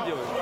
스튜디오예요.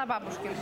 Εμεί δεν θα βάλουμε σκύλου.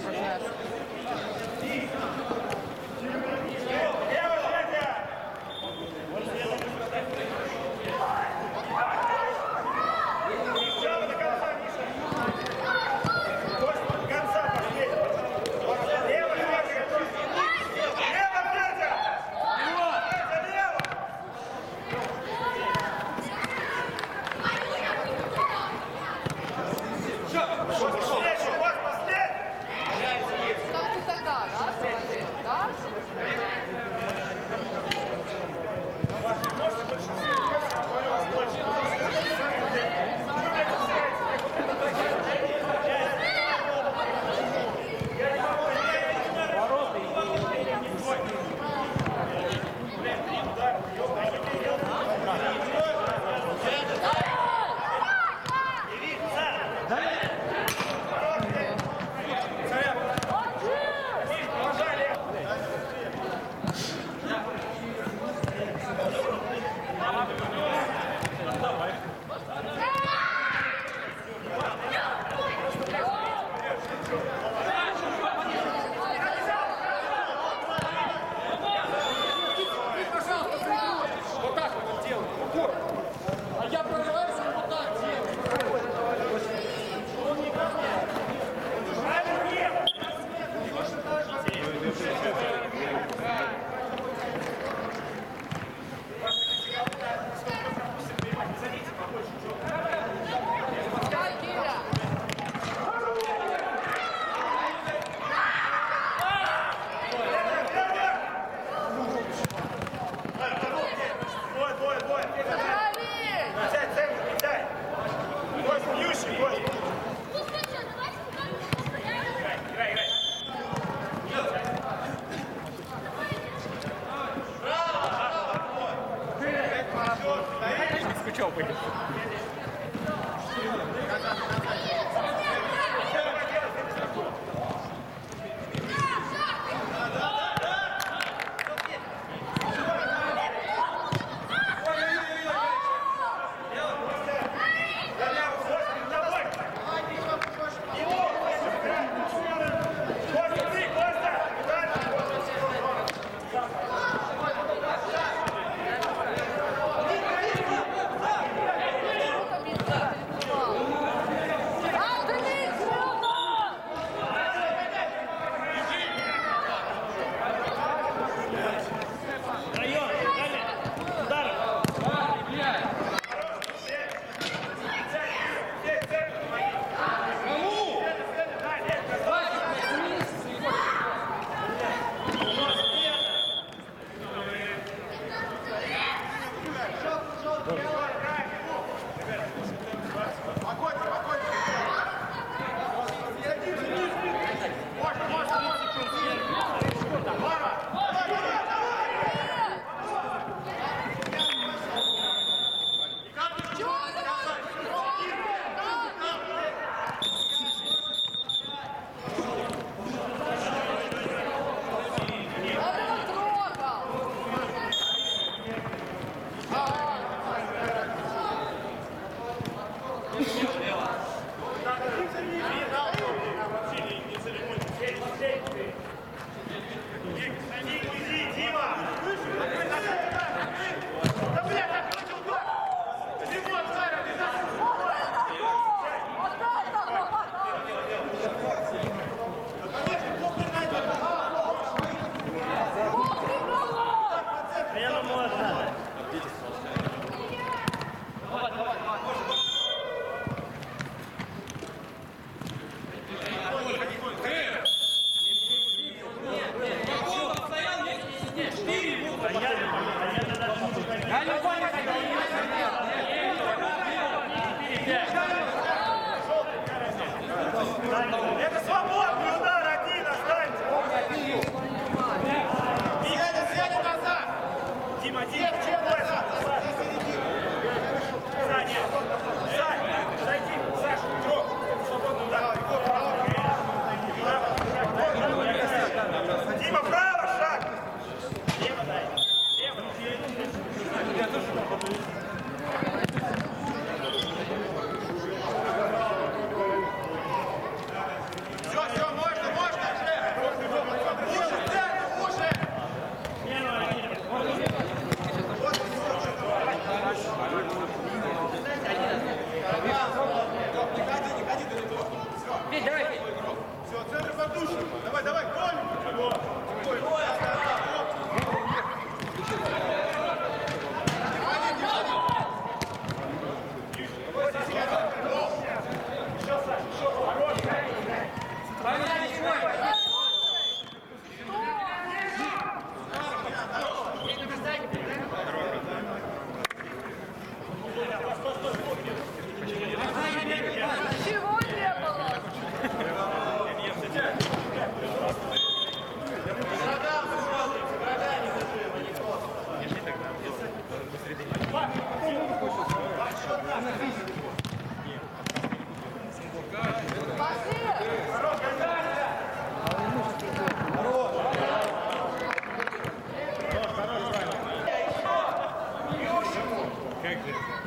Отлично,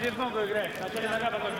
через ногу играешь. Сначала нога, потом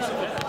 Thanks.